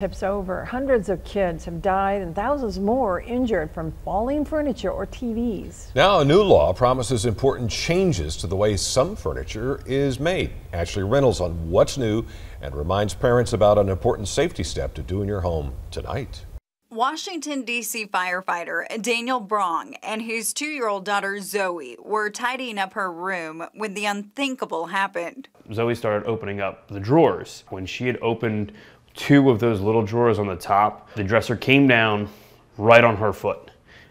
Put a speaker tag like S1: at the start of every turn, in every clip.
S1: Tips over. Hundreds of kids have died and thousands more injured from falling furniture or TVs.
S2: Now, a new law promises important changes to the way some furniture is made. Ashley Reynolds on what's new and reminds parents about an important safety step to do in your home tonight.
S3: Washington, D.C. firefighter Daniel Brong and his two year old daughter Zoe were tidying up her room when the unthinkable happened.
S4: Zoe started opening up the drawers. When she had opened two of those little drawers on the top. The dresser came down right on her foot.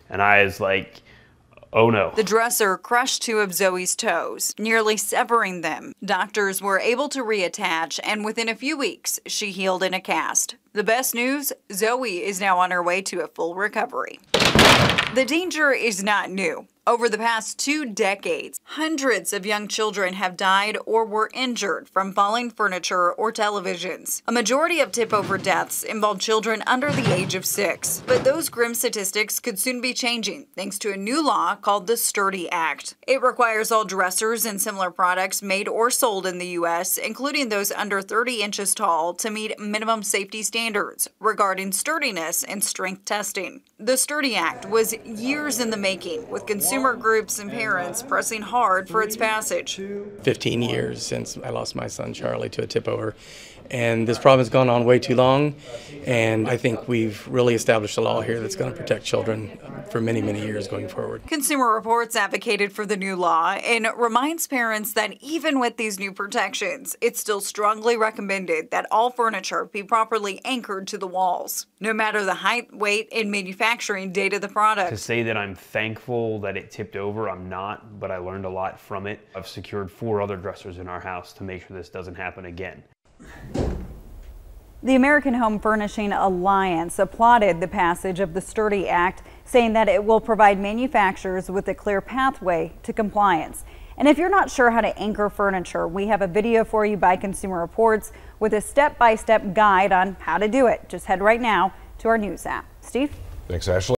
S4: And I was like, Oh no.
S3: The dresser crushed two of Zoe's toes, nearly severing them. Doctors were able to reattach, and within a few weeks, she healed in a cast. The best news Zoe is now on her way to a full recovery. The danger is not new. Over the past two decades, hundreds of young children have died or were injured from falling furniture or televisions. A majority of tip over deaths involve children under the age of six. But those grim statistics could soon be changing thanks to a new law called the Sturdy Act. It requires all dressers and similar products made or sold in the U.S., including those under 30 inches tall, to meet minimum safety standards regarding sturdiness and strength testing. The Sturdy Act was years in the making, with consumers consumer groups and parents pressing hard for its passage.
S5: 15 years since I lost my son Charlie to a tip over. And this problem has gone on way too long. And I think we've really established a law here that's going to protect children for many, many years going forward.
S3: Consumer Reports advocated for the new law and reminds parents that even with these new protections, it's still strongly recommended that all furniture be properly anchored to the walls, no matter the height, weight, and manufacturing date of the product.
S4: To say that I'm thankful that it tipped over. I'm not, but I learned a lot from it. I've secured four other dressers in our house to make sure this doesn't happen again.
S6: The American Home Furnishing Alliance applauded the passage of the Sturdy Act, saying that it will provide manufacturers with a clear pathway to compliance. And if you're not sure how to anchor furniture, we have a video for you by Consumer Reports with a step-by-step -step guide on how to do it. Just head right now to our news app. Steve?
S2: Thanks, Ashley.